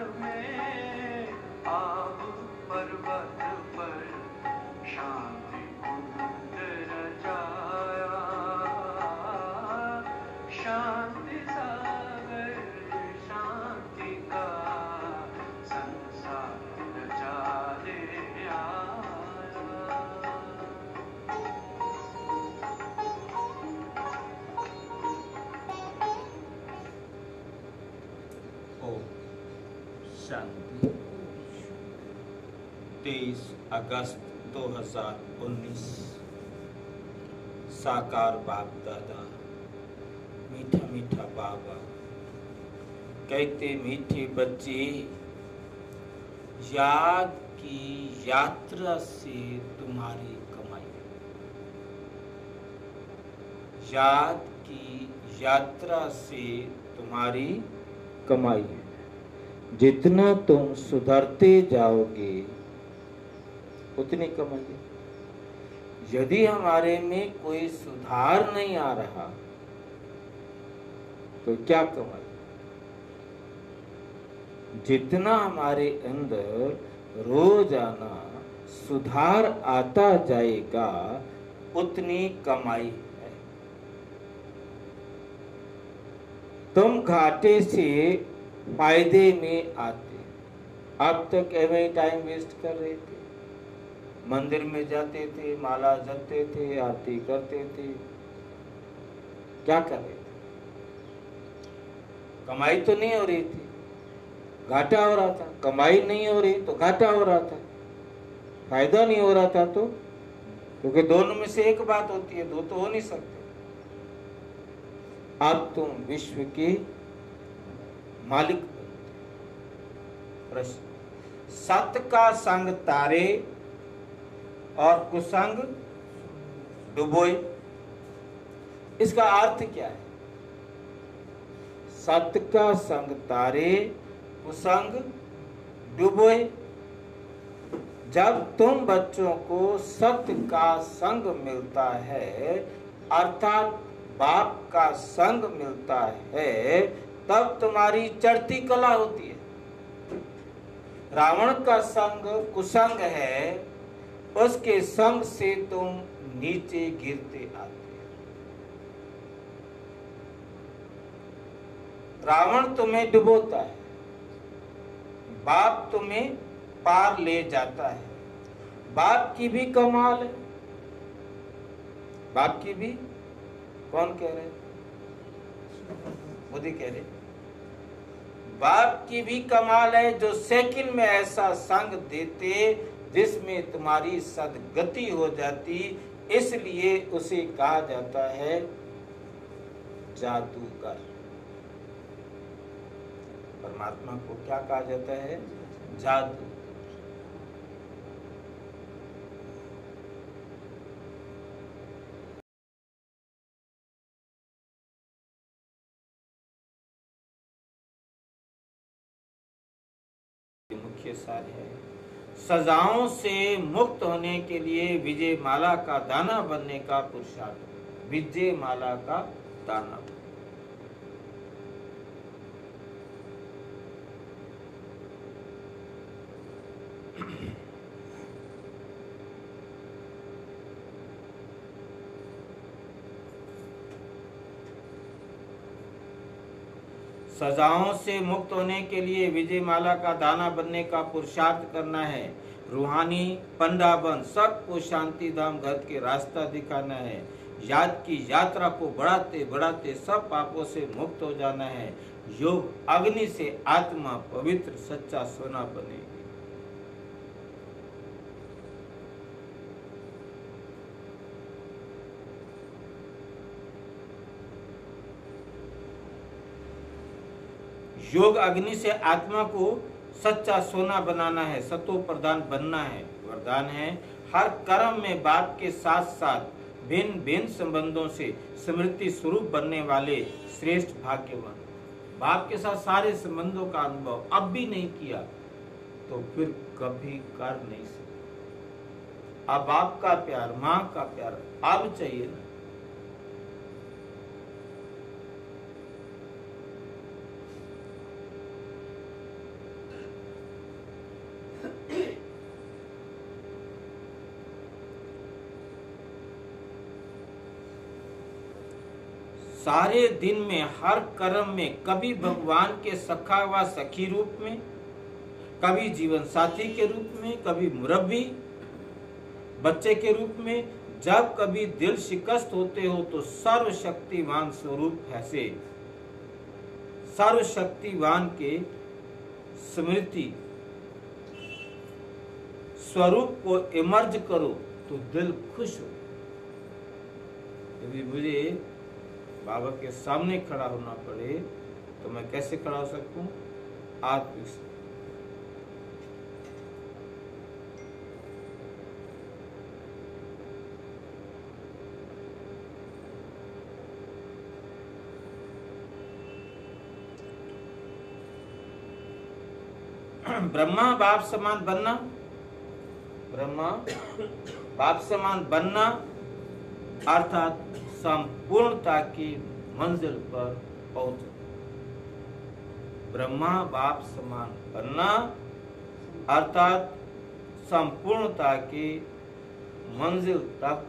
में शांति तेईस अगस्त 2019 साकार बाप दादा, मीठा मीठा बाबा, कहते मीठे बच्चे, याद की यात्रा से तुम्हारी कमाई। याद की यात्रा से तुम्हारी कमाई। है जितना तुम सुधरते जाओगे, उतनी कमाई यदि हमारे में कोई सुधार नहीं आ रहा तो क्या कमाई जितना हमारे अंदर रोज़ाना सुधार आता जाएगा, उतनी कमाई है। तुम घाटे से फ़ायदे में आते। अब तक एवं टाइम वेस्ट कर रहे थे। मंदिर में जाते थे, माला जपते थे, आरती करते थे। क्या कर रहे थे? कमाई तो नहीं हो रही थी। घाटा हो रहा था। कमाई नहीं हो रही तो घाटा हो रहा था। फ़ायदा नहीं हो रहा था तो? क्योंकि दोनों में से एक बात होती है, दो तो हो नहीं सकते। अब तुम विश्व के मालिक। प्रश्न सत का संग तारे और कुसंग डुबोए। इसका अर्थ क्या है? सत का संग तारे, कुसंग डुबोए। जब तुम बच्चों को सत्य का संग मिलता है, अर्थात बाप का संग मिलता है तब तुम्हारी चढ़ती कला होती है। रावण का संग कुसंग है, उसके संग से तुम नीचे गिरते आते रावण तुम्हें डुबोता है, बाप तुम्हें पार ले जाता है। बाप की भी कमाल है। बाप की भी कौन कह रहे मोदी कह रहे बाप की भी कमाल है जो सेकंड में ऐसा संग देते, जिसमें तुम्हारी सदगति हो जाती, इसलिए उसे कहा जाता है जादूगर। परमात्मा को क्या कहा जाता है? जादू। मुख्य सार है। सजाओं से मुक्त होने के लिए विजय माला का दाना बनने का पुरुषार्थ विजय माला का दाना। सजाओं से मुक्त होने के लिए विजय माला का दाना बनने का पुरुषार्थ करना है। रूहानी पंडा बन सबको शांति धाम घर के रास्ता दिखाना है। याद की यात्रा को बढ़ाते बढ़ाते सब पापों से मुक्त हो जाना है। योग, अग्नि से आत्मा पवित्र, सच्चा सोना बनेगी योग अग्नि से आत्मा को सच्चा सोना बनाना है सतो प्रधान बनना है। वरदान है, हर कर्म में बाप के साथ साथ भिन्न भिन्न संबंधों से स्मृति स्वरूप बनने वाले श्रेष्ठ भाग्यवान। बाप के साथ सारे संबंधों का अनुभव अब भी नहीं किया तो फिर कभी कर नहीं सकते। अब बाप का प्यार, माँ का प्यार, अब चाहिए ना। सारे दिन में, हर कर्म में, कभी भगवान के सखा व सखी रूप में, कभी जीवन साथी के रूप में, कभी मुरब्बी बच्चे के रूप में, जब कभी दिल शिकस्त होते हो तो सर्वशक्तिवान स्वरूप ऐसे सर्वशक्तिवान के स्मृति स्वरूप को इमर्ज करो तो दिल खुश हो। मुझे बाबा के सामने खड़ा होना पड़े तो मैं कैसे खड़ा हो सकता आत्मिक ब्रह्मा बाप समान बनना। ब्रह्मा बाप समान बनना, अर्थात संपूर्णता की मंजिल पर पहुँच। ब्रह्मा बाप समान बनना अर्थात संपूर्णता की मंजिल तक